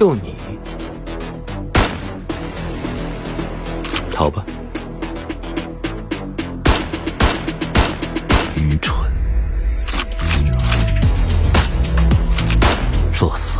就你。逃吧，愚蠢。作死。